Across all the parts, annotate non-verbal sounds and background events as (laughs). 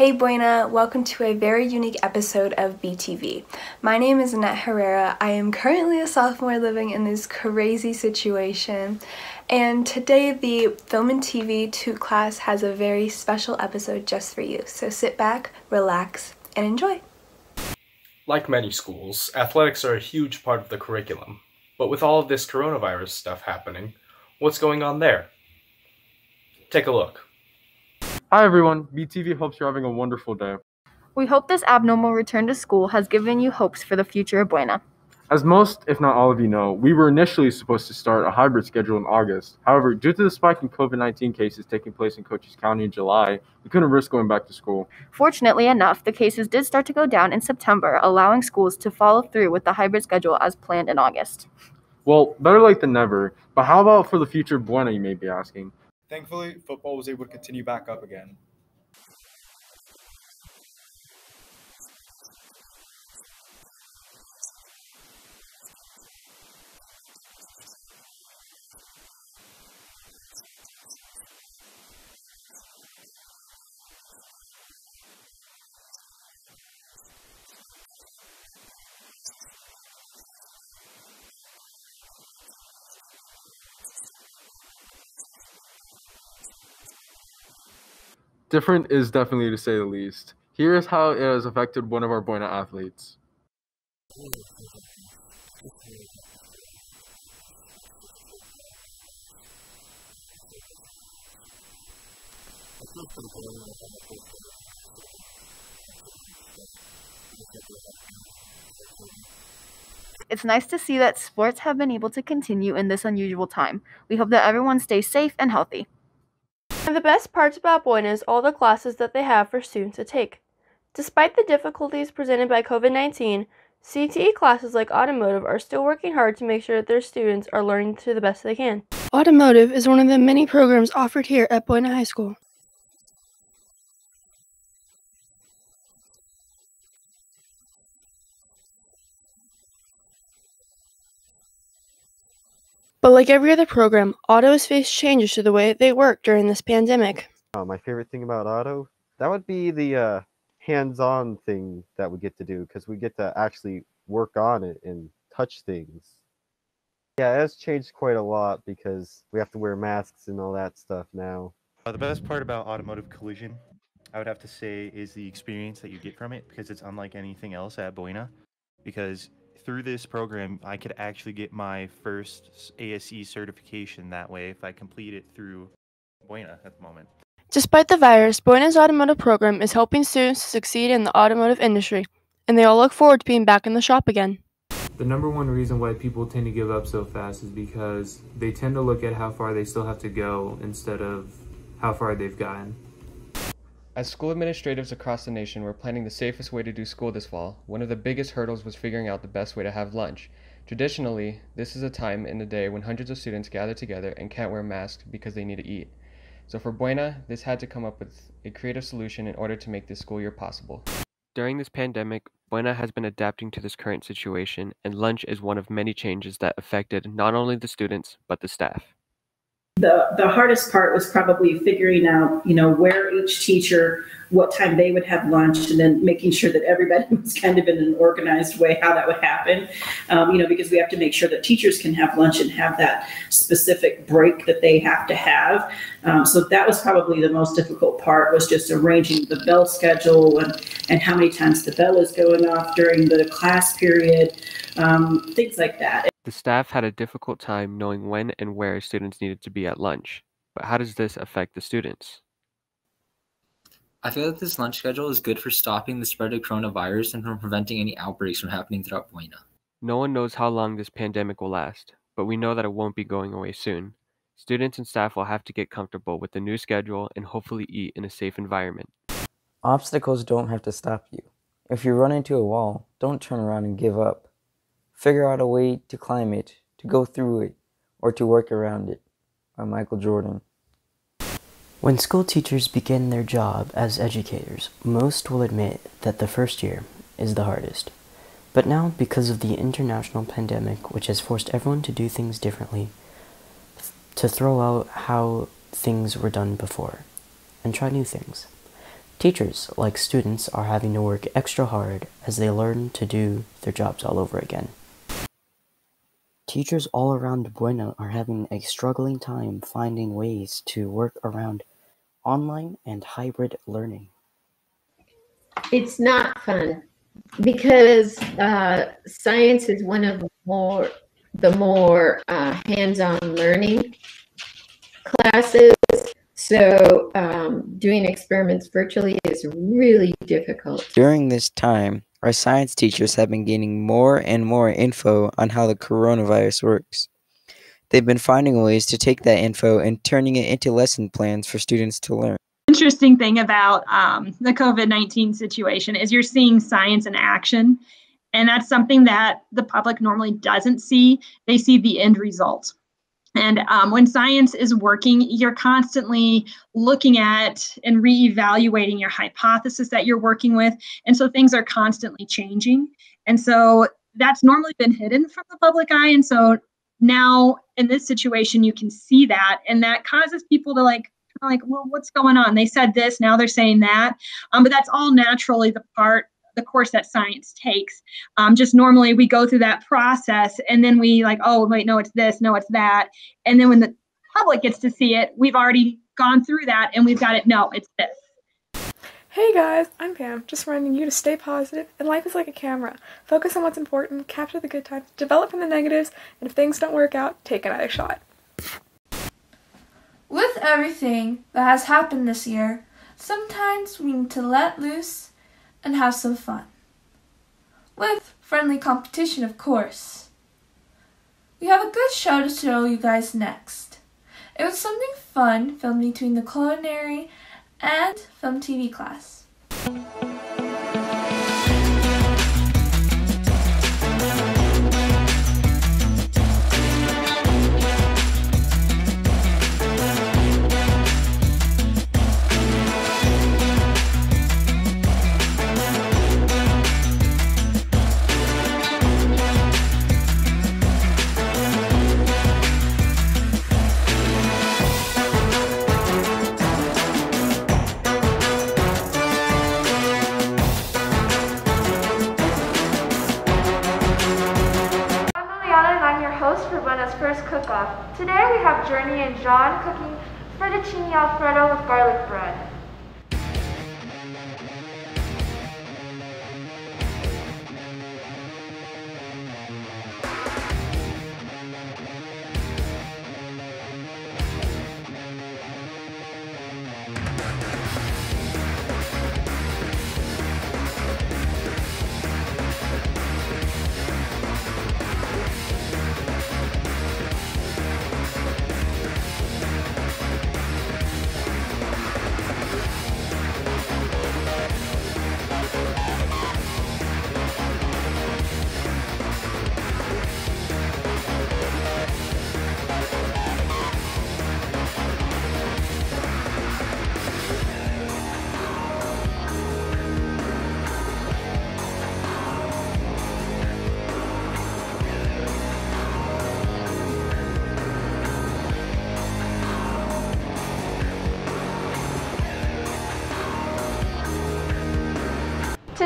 Hey Buena, welcome to a very unique episode of BTV. My name is Annette Herrera. I am currently a sophomore living in this crazy situation, and today the Film and TV 2 class has a very special episode just for you. So sit back, relax, and enjoy. Like many schools, athletics are a huge part of the curriculum. But with all of this coronavirus stuff happening, what's going on there? Take a look. Hi everyone, BTV hopes you're having a wonderful day. We hope this abnormal return to school has given you hopes for the future of Buena. As most, if not all of you know, we were initially supposed to start a hybrid schedule in August. However, due to the spike in COVID 19 cases taking place in Cochise County in July, we couldn't risk going back to school. Fortunately enough, the cases did start to go down in September, allowing schools to follow through with the hybrid schedule as planned in August. Well, better late than never, but how about for the future of Buena, you may be asking? Thankfully, football was able to continue back up again. Different is definitely to say the least. Here is how it has affected one of our Buena athletes. It's nice to see that sports have been able to continue in this unusual time. We hope that everyone stays safe and healthy. And the best parts about Buena is all the classes that they have for students to take. Despite the difficulties presented by COVID 19, CTE classes like automotive are still working hard to make sure that their students are learning to the best they can. Automotive is one of the many programs offered here at Buena High School. But like every other program, auto has faced changes to the way they work during this pandemic. Uh, my favorite thing about auto that would be the uh, hands-on thing that we get to do because we get to actually work on it and touch things. Yeah, it has changed quite a lot because we have to wear masks and all that stuff now. Uh, the best part about automotive collision, I would have to say, is the experience that you get from it because it's unlike anything else at Buena. Because through this program, I could actually get my first ASE certification that way if I complete it through Buena at the moment. Despite the virus, Buena's automotive program is helping students to succeed in the automotive industry, and they all look forward to being back in the shop again. The number one reason why people tend to give up so fast is because they tend to look at how far they still have to go instead of how far they've gotten. As school administrators across the nation were planning the safest way to do school this fall, one of the biggest hurdles was figuring out the best way to have lunch. Traditionally, this is a time in the day when hundreds of students gather together and can't wear masks because they need to eat. So for Buena, this had to come up with a creative solution in order to make this school year possible. During this pandemic, Buena has been adapting to this current situation, and lunch is one of many changes that affected not only the students, but the staff the the hardest part was probably figuring out you know where each teacher what time they would have lunch and then making sure that everybody (laughs) was kind of in an organized way how that would happen. Um, you know because we have to make sure that teachers can have lunch and have that specific break that they have to have. Um, so that was probably the most difficult part was just arranging the bell schedule and and how many times the bell is going off during the class period um, things like that. The staff had a difficult time knowing when and where students needed to be at lunch, but how does this affect the students? I feel that this lunch schedule is good for stopping the spread of coronavirus and from preventing any outbreaks from happening throughout Buena. No one knows how long this pandemic will last, but we know that it won't be going away soon. Students and staff will have to get comfortable with the new schedule and hopefully eat in a safe environment. Obstacles don't have to stop you. If you run into a wall, don't turn around and give up. Figure Out a Way to Climb It, to Go Through It, or to Work Around It by Michael Jordan. When school teachers begin their job as educators, most will admit that the first year is the hardest. But now, because of the international pandemic, which has forced everyone to do things differently, to throw out how things were done before and try new things. Teachers, like students, are having to work extra hard as they learn to do their jobs all over again. Teachers all around Buena are having a struggling time finding ways to work around online and hybrid learning. It's not fun because uh, science is one of the more the more uh, hands-on learning classes. So um, doing experiments virtually is really difficult. During this time, our science teachers have been gaining more and more info on how the coronavirus works. They've been finding ways to take that info and turning it into lesson plans for students to learn. Interesting thing about um, the COVID 19 situation is you're seeing science in action. And that's something that the public normally doesn't see. They see the end result. And um, when science is working, you're constantly looking at and reevaluating your hypothesis that you're working with. And so things are constantly changing. And so that's normally been hidden from the public eye. And so now in this situation, you can see that. And that causes people to like, like, well, what's going on? They said this, now they're saying that. Um, but that's all naturally the part the course that science takes. Um, just normally we go through that process and then we like, oh, wait, no, it's this, no, it's that. And then when the public gets to see it, we've already gone through that and we've got it, no, it's this. Hey guys, I'm Pam, just reminding you to stay positive, and life is like a camera. Focus on what's important, capture the good times, develop from the negatives, and if things don't work out, take another shot. With everything that has happened this year, sometimes we need to let loose and have some fun. With friendly competition, of course. We have a good show to show you guys next. It was something fun filmed between the culinary and film TV class. Today we have Journey and John cooking fettuccine alfredo with garlic bread.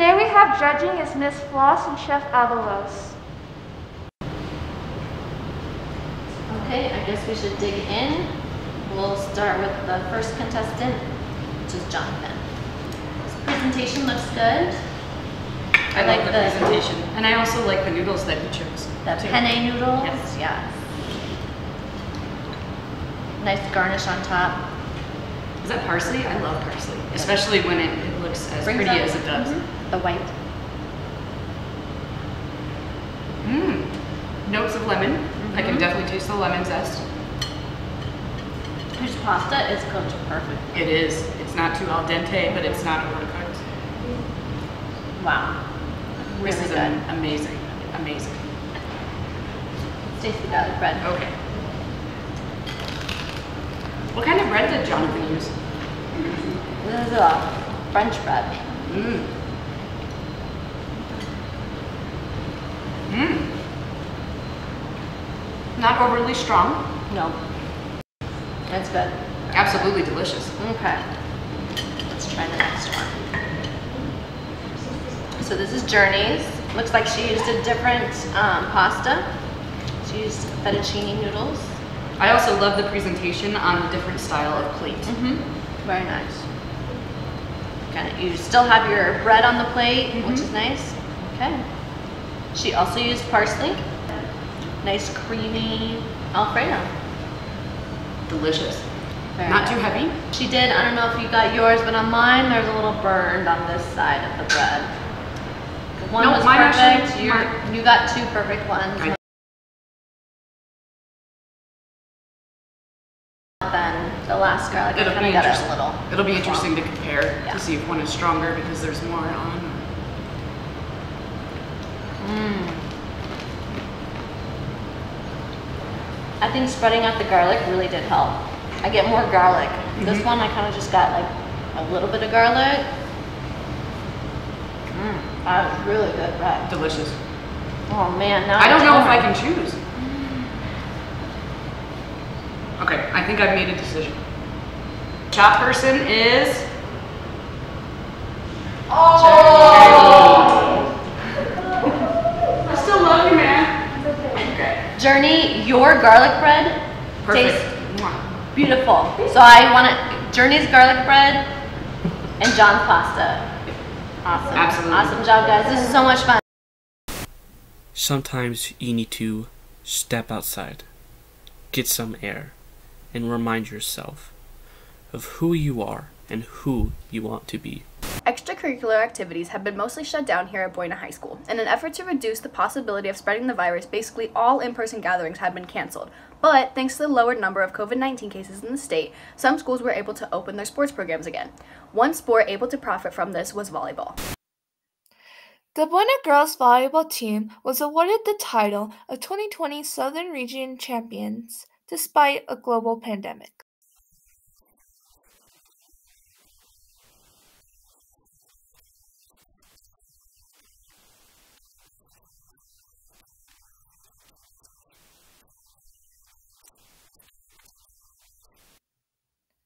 Today we have judging is Miss Floss and Chef Avalos. Okay, I guess we should dig in. We'll start with the first contestant, which is Jonathan. His presentation looks good. I, like the, the, presentation. And I also like the noodles that he chose. The too. penne noodles? Yes. Yeah. Nice garnish on top. Is that parsley? I love parsley, especially when it, it looks as Brings pretty up. as it does. Mm -hmm the white. Mmm. Notes of lemon. Mm -hmm. I can mm-hmm. definitely taste the lemon zest. This pasta is cooked perfect. It is. It's not too al dente, but it's not overcooked. Wow. Really this is good. amazing. Amazing. Taste the garlic bread. Okay. What kind of bread did Jonathan use? This is a French bread. Mmm. Mmm. Not overly strong. No. That's good. Absolutely delicious. Okay. Let's try the next one. So this is Journey's. Looks like she used a different um, pasta. She used fettuccine noodles. I also love the presentation on the different style of plate. Mm-hmm. Very nice. Okay, you still have your bread on the plate, which is nice. Okay. She also used parsley. Nice creamy Alfredo. Delicious. Very Not too heavy. She did. I don't know if you got yours, but on mine, there's a little burned on this side of the bread. One No, was mine actually- perfect. You're, you got two perfect ones. Then the last garlic, I It'll be got it interesting. a little. It'll be interesting to compare Yeah. to see if one is stronger because there's more on. Mm. I think spreading out the garlic really did help. I get more garlic. This Mhm. one, I kind of just got like a little bit of garlic. Mm, that was really good bread. Delicious. Oh man, now I don't know if I can choose. Okay, I think I've made a decision. Top person is. Oh! I still love you, man. Okay. Journey, your garlic bread Perfect. tastes beautiful. So I want it, Journey's garlic bread and John's pasta. Awesome. Absolutely. Awesome job, guys. This is so much fun. Sometimes you need to step outside, get some air, and remind yourself of who you are and who you want to be. Extracurricular activities have been mostly shut down here at Buena High School. In an effort to reduce the possibility of spreading the virus, basically all in person gatherings have been canceled. But thanks to the lowered number of COVID 19 cases in the state, some schools were able to open their sports programs again. One sport able to profit from this was volleyball. The Buena girls volleyball team was awarded the title of 2020 Southern Region Champions despite a global pandemic.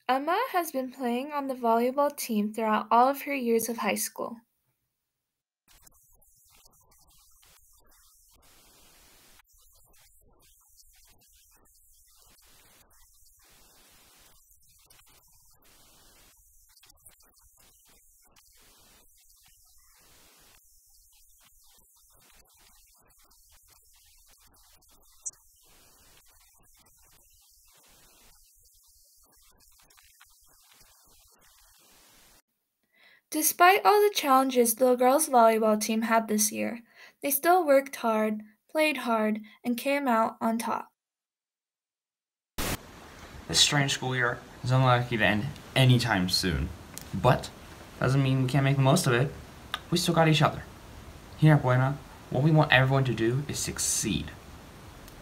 Emma has been playing on the volleyball team throughout all of her years of high school. Despite all the challenges the girls' volleyball team had this year, they still worked hard, played hard, and came out on top. This strange school year is unlikely to end anytime soon. But doesn't mean we can't make the most of it. We still got each other. Here at Buena, what we want everyone to do is succeed.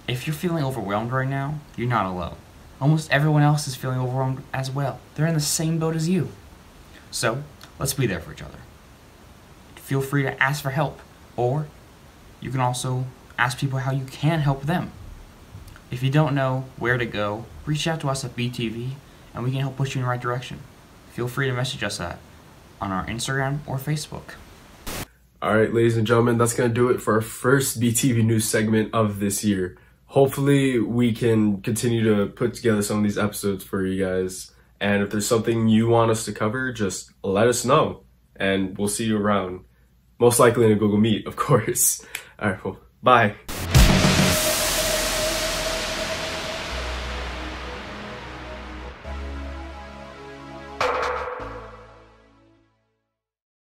If you're feeling overwhelmed right now, you're not alone. Almost everyone else is feeling overwhelmed as well. They're in the same boat as you. So, let's be there for each other. Feel free to ask for help, or you can also ask people how you can help them. If you don't know where to go, reach out to us at BTV and we can help push you in the right direction. Feel free to message us at on our Instagram or Facebook. All right, ladies and gentlemen, that's going to do it for our first BTV News segment of this year. Hopefully, we can continue to put together some of these episodes for you guys. And if there's something you want us to cover, just let us know. And we'll see you around. Most likely in a Google Meet, of course. (laughs) All right, well, bye.